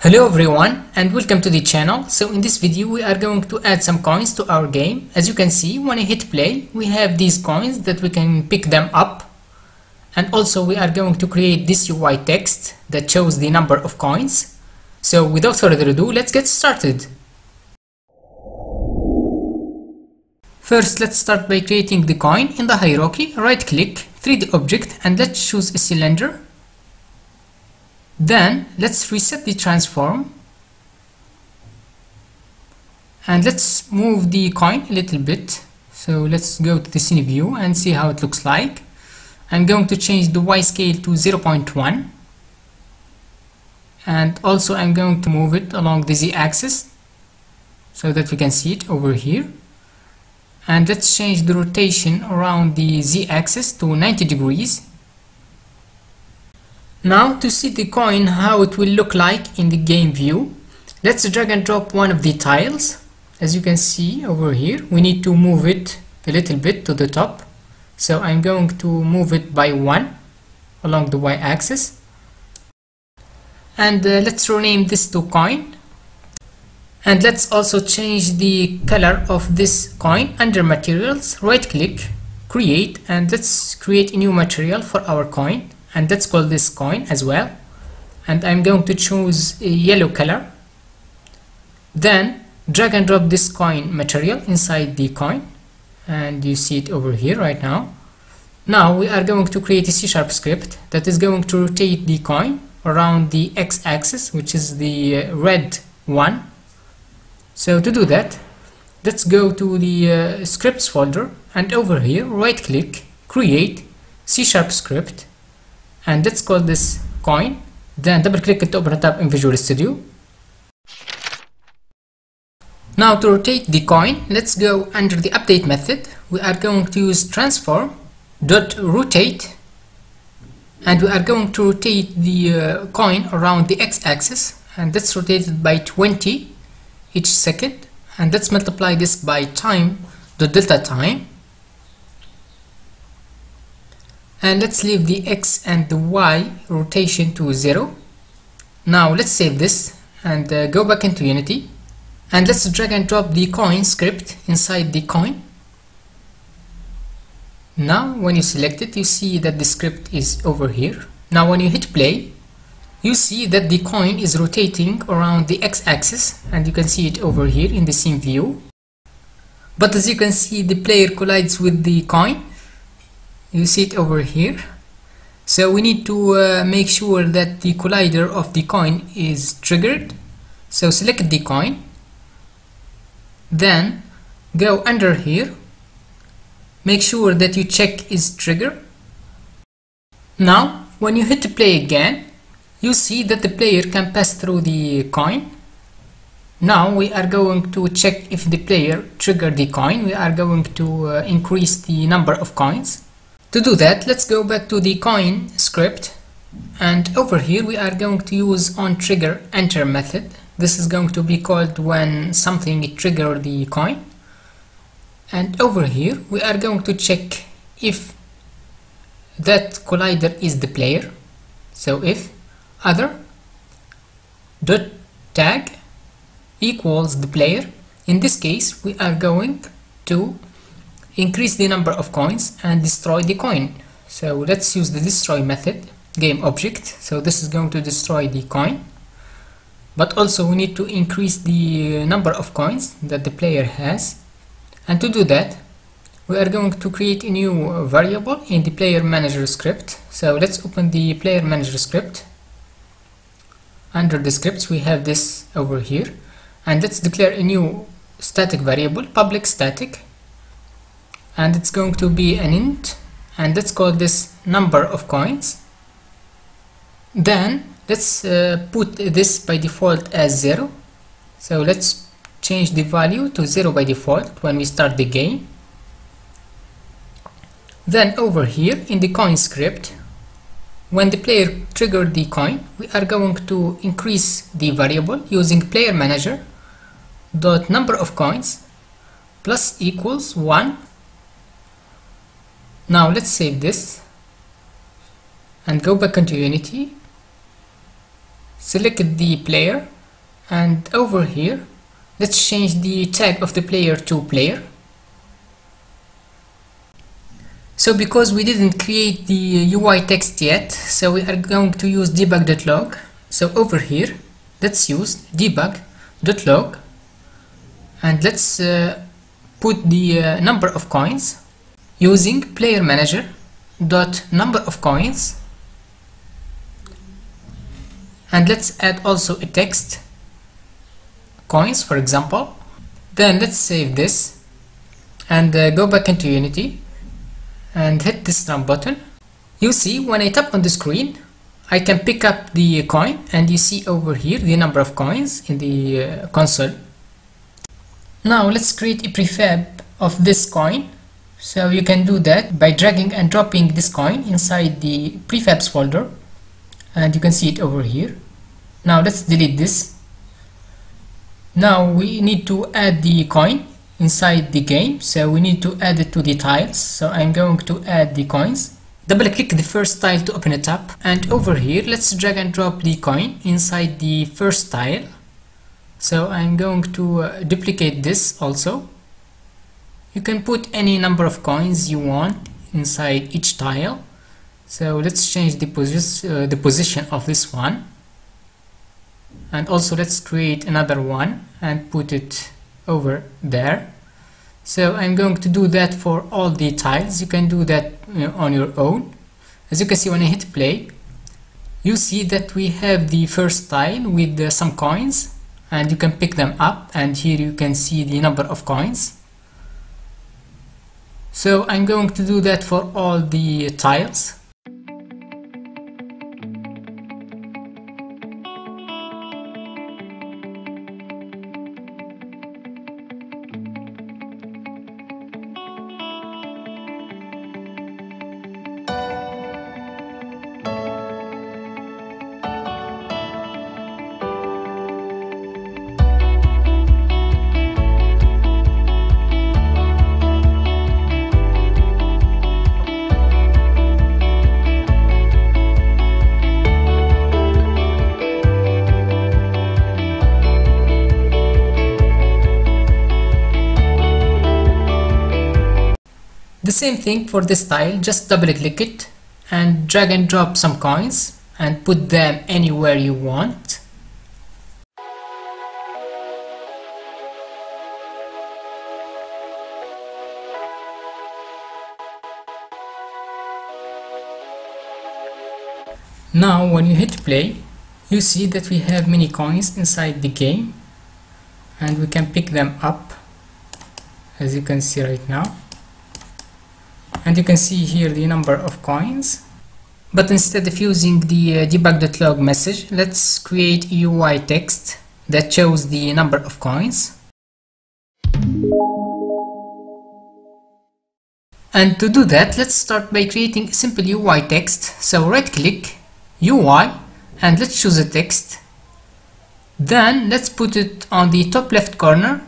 Hello everyone and welcome to the channel. So in this video we are going to add some coins to our game. As you can see when I hit play we have these coins that we can pick them up and also we are going to create this UI text that shows the number of coins. So without further ado let's get started. First let's start by creating the coin in the hierarchy right click 3d object and let's choose a cylinder. Then let's reset the transform. And let's move the coin a little bit. So let's go to the scene view and see how it looks like. I'm going to change the Y scale to 0.1 and also I'm going to move it along the Z axis so that we can see it over here and let's change the rotation around the Z axis to 90 degrees now to see the coin how it will look like in the game view, let's drag and drop one of the tiles. As you can see over here, we need to move it a little bit to the top. So I'm going to move it by one along the y-axis. And uh, let's rename this to coin. And let's also change the color of this coin under materials, right click, create, and let's create a new material for our coin. And let's call this coin as well. And I'm going to choose a yellow color. Then drag and drop this coin material inside the coin. And you see it over here right now. Now we are going to create a C-sharp script that is going to rotate the coin around the x-axis which is the uh, red one so to do that let's go to the uh, scripts folder and over here right click create C-sharp script and let's call this coin then double click it to open it up in Visual Studio. Now to rotate the coin let's go under the update method. We are going to use transform dot rotate and we are going to rotate the uh, coin around the x-axis and let's rotate it by 20 each second. And let's multiply this by time the delta time. And let's leave the x and the y rotation to 0 now let's save this and uh, go back into unity. And let's drag and drop the coin script inside the coin. Now when you select it you see that the script is over here. Now when you hit play you see that the coin is rotating around the x-axis and you can see it over here in the scene view. But as you can see the player collides with the coin. You see it over here. So we need to uh, make sure that the collider of the coin is triggered. So select the coin. Then go under here. Make sure that you check is trigger. Now when you hit play again you see that the player can pass through the coin now we are going to check if the player triggered the coin we are going to uh, increase the number of coins to do that, let's go back to the coin script and over here we are going to use on trigger enter method. This is going to be called when something trigger the coin. And over here we are going to check if that collider is the player. So if other. Dot tag equals the player, in this case we are going to increase the number of coins and destroy the coin. So let's use the destroy method game object. So this is going to destroy the coin. But also we need to increase the uh, number of coins that the player has. And to do that we are going to create a new variable in the player manager script. So let's open the player manager script under the scripts we have this over here. And let's declare a new static variable public static. And it's going to be an int. And let's call this number of coins. Then let's uh, put this by default as 0 so let's change the value to 0 by default when we start the game. Then over here in the coin script when the player triggered the coin we are going to increase the variable using player manager dot number of coins plus equals 1 now let's save this and go back into Unity. Select the player and over here let's change the tag of the player to player so because we didn't create the UI text yet so we are going to use debug.log so over here let's use debug.log and let's uh, put the uh, number of coins using player manager dot number of coins. And let's add also a text coins for example. Then let's save this and uh, go back into unity and hit this run button. You see when I tap on the screen I can pick up the coin and you see over here the number of coins in the uh, console. Now let's create a prefab of this coin. So you can do that by dragging and dropping this coin inside the prefabs folder and you can see it over here. Now let's delete this. Now we need to add the coin inside the game so we need to add it to the tiles. So I'm going to add the coins. Double click the first tile to open it up and over here let's drag and drop the coin inside the first tile. So I'm going to uh, duplicate this also. You can put any number of coins you want inside each tile. So let's change the, posi uh, the position of this one. And also let's create another one and put it over there. So I'm going to do that for all the tiles. You can do that you know, on your own. As you can see when I hit play you see that we have the first tile with uh, some coins and you can pick them up and here you can see the number of coins. So I'm going to do that for all the tiles the same thing for this tile just double click it and drag and drop some coins and put them anywhere you want. Now when you hit play you see that we have many coins inside the game and we can pick them up as you can see right now and you can see here the number of coins. But instead of using the uh, debug.log message let's create UI text that shows the number of coins. And to do that let's start by creating a simple UI text. So right click UI and let's choose a text. Then let's put it on the top left corner.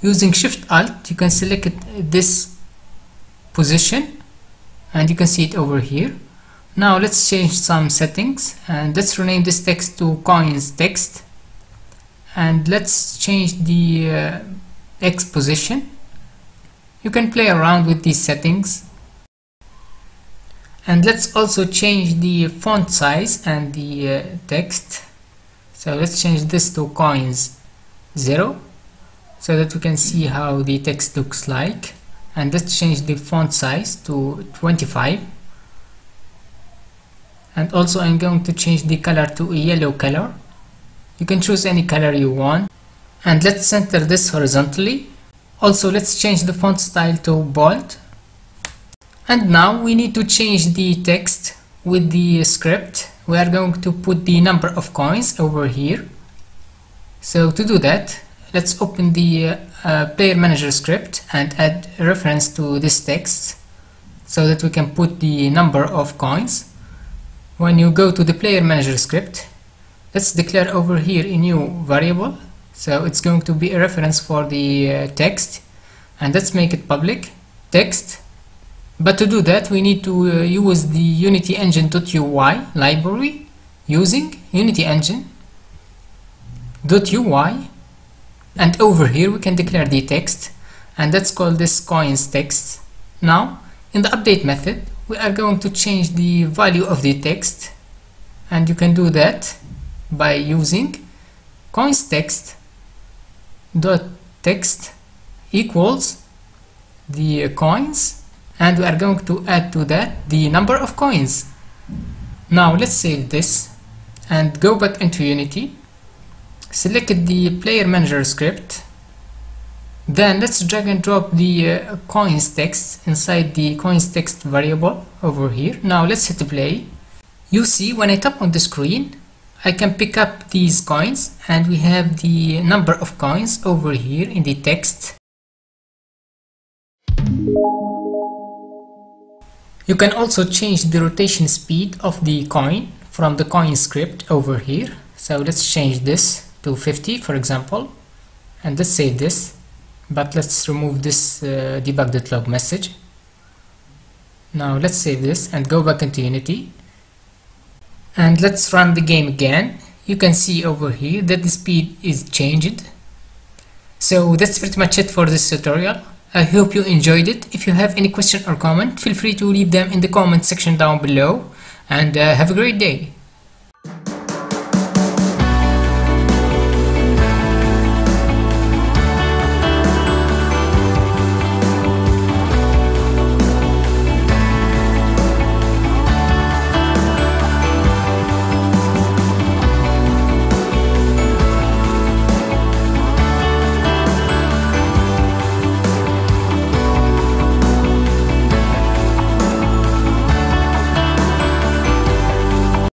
Using shift alt you can select this position and you can see it over here. Now let's change some settings and let's rename this text to coins text. And let's change the uh, X position. You can play around with these settings. And let's also change the font size and the uh, text. So let's change this to coins 0 so that we can see how the text looks like and let's change the font size to 25 and also I'm going to change the color to a yellow color. You can choose any color you want. And let's center this horizontally. Also let's change the font style to bold. And now we need to change the text with the script. We are going to put the number of coins over here. So to do that let's open the uh, player manager script and add a reference to this text so that we can put the number of coins. When you go to the player manager script let's declare over here a new variable. So it's going to be a reference for the uh, text and let's make it public. Text. But to do that we need to uh, use the unity engine.ui library using unity engine .ui and over here we can declare the text and let's call this coins text. Now in the update method we are going to change the value of the text and you can do that by using coins text dot text equals the coins and we are going to add to that the number of coins. Now let's save this and go back into unity select the player manager script. Then let's drag and drop the uh, coins text inside the coins text variable over here. Now let's hit play. You see when I tap on the screen I can pick up these coins and we have the number of coins over here in the text. You can also change the rotation speed of the coin from the coin script over here. So let's change this to 50 for example and let's save this but let's remove this uh, debug.log message. Now let's save this and go back into unity. And let's run the game again. You can see over here that the speed is changed. So that's pretty much it for this tutorial. I hope you enjoyed it. If you have any question or comment feel free to leave them in the comment section down below. And uh, have a great day